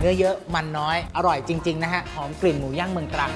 เนื้อเยอะมันน้อยอร่อยจริงๆนะฮะหอมกลิ่นหมูย่างเมืองตรัง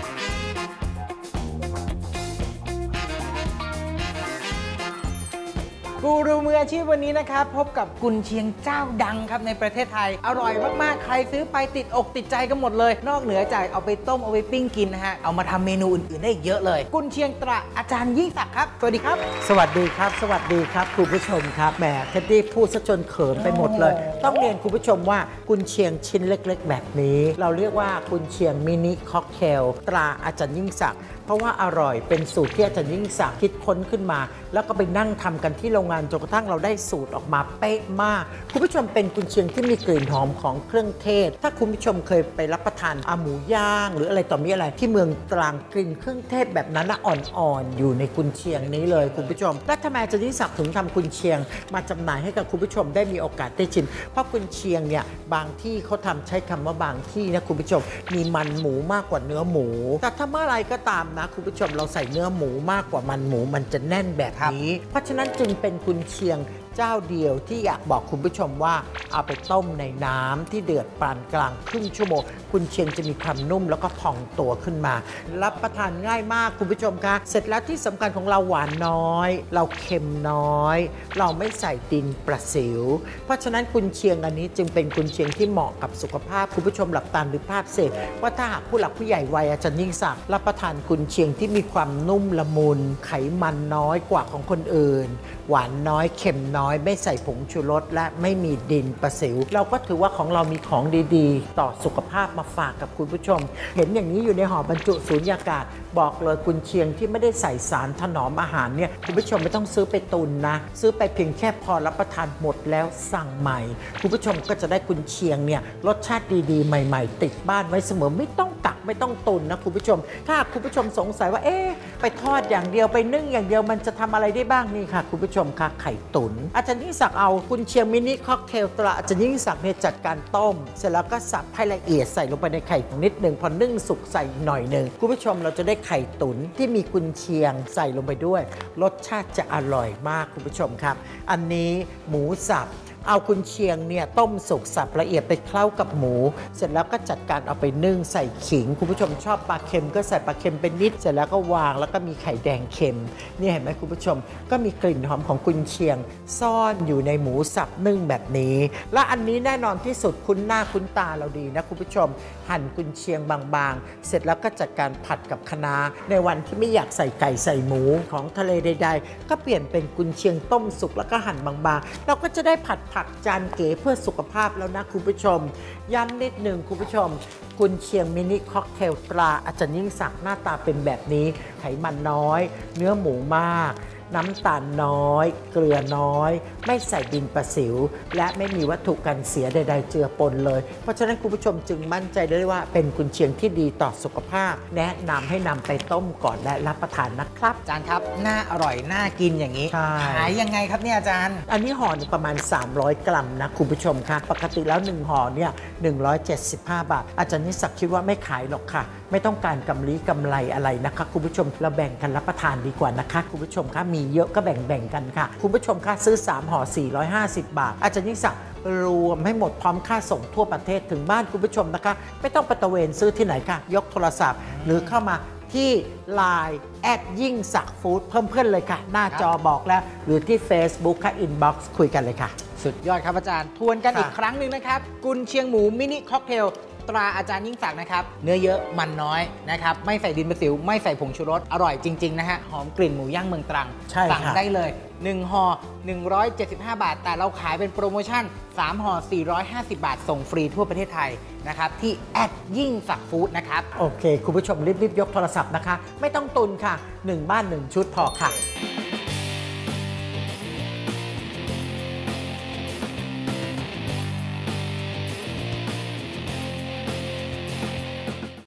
กูรูมืออาชีพวันนี้นะครับพบกับกุนเชียงเจ้าดังครับในประเทศไทย อร่อยมากๆ ใครซื้อไปติดอกติดใจกันหมดเลย นอกเหนือจากเอาไปต้มเอาไปปิ้งกินนะฮะเอามาทำเมนูอื่นๆได้อีกเยอะเลย กุนเชียงตระอาจารย์ยิ่งศักดิ์ครับ สวัสดีครับ สวัสดีครับ สวัสดีครับคุณผู้ชมครับแหมเท็ดดี้พูดซะจนเขินไปหมดเลย ต้องเรียนคุณผู้ชมว่ากุนเชียงชิ้นเล็ก ๆ แบบนี้ เราเรียกว่ากุนเชียงมินิค็อกเทลตราอาจารย์ยิ่งศักดิ์เพราะว่าอร่อยเป็นสูตรที่อาจารย์ยิ่งศักดิ์คิดค้นขึ้นมา แล้วก็ไปนั่งทำกันที่โรงงานจนกระทั่งเราได้สูตรออกมาเป๊ะมาก คุณผู้ชมเป็นกุนเชียงที่มีกลิ่นหอมของเครื่องเทศ ถ้าคุณผู้ชมเคยไปรับประทานอาหมูย่าง หรืออะไรต่อมีอะไรที่เมืองตรังกลิ่นเครื่องเทศแบบนั้นนะอ่อนๆอยู่ในกุนเชียงนี้เลยคุณผู้ชม แล้วทำไมจารย์ยิ่งศักถึงทำกุนเชียง มาจำหน่ายให้กับคุณผู้ชมได้มีโอกาสได้ชิม เพราะกุนเชียงเนี่ยบางที่เขาทำใช้คำว่าบางที่นะคุณผู้ชมมีมันหมูมากกว่าเนื้อหมู แต่ถ้าเมื่อไรก็ตามนะคุณผู้ชมเราใส่เนื้อหมูมากกว่ามันหมูมันจะแน่นแบบนี้ เพราะฉะนั้นจึงเป็นกุนเชียง เจ้าเดียวที่อยากบอกคุณผู้ชมว่าเอาไปต้มในน้ำที่เดือดปานกลางครึ่งชั่วโมงกุนเชียงจะมีความนุ่มแล้วก็พองตัวขึ้นมา รับประทานง่ายมากคุณผู้ชมคะเสร็จแล้วที่สำคัญของเราหวานน้อย เราเค็มน้อย เราไม่ใส่ดินประสิว เพราะฉะนั้นกุนเชียงอันนี้จึงเป็นกุนเชียงที่เหมาะกับสุขภาพคุณผู้ชมหลับตาหรือภาพเสกว่าถ้าหากผู้หลักผู้ใหญ่วัยอาจารย์ยิ่งศักดิ์รับประทานกุนเชียงที่มีความนุ่มละมุนไขมันน้อยกว่าของคนอื่น หวานน้อยเค็มน้อยไม่ใส่ผงชูรสและไม่มีดินประสิว เราก็ถือว่าของเรามีของดีๆ ต่อสุขภาพมาฝากกับคุณผู้ชม เห็นอย่างนี้อยู่ในห่อบรรจุสูญญากาศ บอกเลยกุนเชียงที่ไม่ได้ใส่สารถนอมอาหารเนี่ยคุณผู้ชมไม่ต้องซื้อไปตุนนะ ซื้อไปเพียงแค่พอรับประทานหมดแล้วสั่งใหม่ คุณผู้ชมก็จะได้กุนเชียงเนี่ยรสชาติดีๆ ใหม่ ๆ ติดบ้านไว้เสมอไม่ต้องกัก ไม่ต้องตุนนะคุณผู้ชม ถ้าคุณผู้ชมสงสัยว่าเอ๊ะไปทอดอย่างเดียวไปนึ่งอย่างเดียวมันจะทำอะไรได้บ้างนี่ค่ะ คุณผู้ชมค่ะไข่ตุน อาจารย์ยิ่งศักดิ์เอากุนเชียงมินิค็อกเทลตราอาจารย์ยิ่งศักดิ์เนี่ยจัดการต้ม เสร็จแล้วก็สับให้ละเอียดใส่ลงไปในไข่นิดหนึ่งพอนึ่งสุกใส่หน่อยหนึ่งคุณผู้ชมเราจะได้ไข่ตุ๋นที่มีกุนเชียงใส่ลงไปด้วย รสชาติจะอร่อยมากคุณผู้ชมครับ อันนี้หมูสับเอากุนเชียงเนี่ยต้มสุกสับละเอียดไปเคล้ากับหมู เสร็จแล้วก็จัดการเอาไปนึ่งใส่ขิงคุณผู้ชมชอบปลาเค็มก็ใส่ปลาเค็มเป็นนิดเสร็จแล้วก็วางแล้วก็มีไข่แดงเค็มนี่เห็นไหมคุณผู้ชม ก็มีกลิ่นหอมของกุนเชียง ซ่อนอยู่ในหมูสับนึ่งแบบนี้ และอันนี้แน่นอนที่สุดคุ้นหน้าคุ้นตาเราดีนะคุณผู้ชม หั่นกุนเชียงบางๆ เสร็จแล้วก็จัดการผัดกับคะน้าในวันที่ไม่อยากใส่ไก่ใส่หมูของทะเลใด ๆ ก็เปลี่ยนเป็นกุนเชียงต้มสุกแล้วก็หั่นบางๆ เราก็จะได้ผัดผักจานเก๋เพื่อสุขภาพแล้วนะคุณผู้ชมย้ำนิดหนึ่งคุณผู้ชม กุนเชียงมินิค็อกเทลปลาอาจารย์ยิ่งศักดิ์หน้าตาเป็นแบบนี้ ไขมันน้อย เนื้อหมูมาก น้ำตาลน้อย เกลือน้อย ไม่ใส่ดินประสิว และไม่มีวัตถุกันเสียใด ๆ เจือปนเลย เพราะฉะนั้นคุณผู้ชมจึงมั่นใจได้ว่าเป็นกุนเชียงที่ดีต่อสุขภาพ แนะนำให้นำไปต้มก่อนและรับประทานนะครับ อาจารย์ครับ น่าอร่อย น่ากินอย่างนี้ ใช่ ขายยังไงครับเนี่ยอาจารย์ อันนี้ห่อหนึ่งประมาณ 300 กรัมนะคุณผู้ชมค่ะ ปกติแล้ว 1ห่อเนี่ย175 บาท อาจารย์นิสักดิ์คิดว่าไม่ขายหรอกค่ะ ไม่ต้องการกำไรกำไรอะไรนะคะ คุณผู้ชมเราแบ่งกันรับประทานดีกว่านะคะ คุณผู้ชมคะมีเยอะก็แบ่งแบ่งๆกันค่ะ คุณผู้ชมคะซื้อ 3ห่อ450 บาท อาจารย์ยิ่งศักดิ์รวมให้หมดพร้อมค่าส่งทั่วประเทศถึงบ้านคุณผู้ชมนะคะ ไม่ต้องไปตระเวนซื้อที่ไหนค่ะ ยกโทรศัพท์ หรือเข้ามาที่ Line แอดยิ่งศักดิ์ฟู้ดเพิ่มเพื่อนเลยค่ะ หน้าจอบอกแล้ว หรือที่ Facebook ค่ะ Inbox คุยกันเลยค่ะ สุดยอดครับอาจารย์ ทวนกันค่ะอีกครั้งหนึ่งนะครับ กุนเชียงหมูมินิค็อกเทล ตราอาจารย์ยิ่งศักดิ์นะครับ เนื้อเยอะมันน้อยนะครับ ไม่ใส่ดินประสิว ไม่ใส่ผงชูรส อร่อยจริง ๆ นะฮะ หอมกลิ่นหมูย่างเมืองตรัง ใช่ค่ะสั่งได้เลย 1ห่อ175 บาท แต่เราขายเป็นโปรโมชั่น 3ห่อ450 บาท ส่งฟรีทั่วประเทศไทยนะครับ ที่แอดยิ่งศักดิ์ฟู้ดนะครับ โอเค คุณผู้ชมรีบๆยกโทรศัพท์นะคะ ไม่ต้องตุนค่ะ 1 บ้าน 1 ชุดพอค่ะ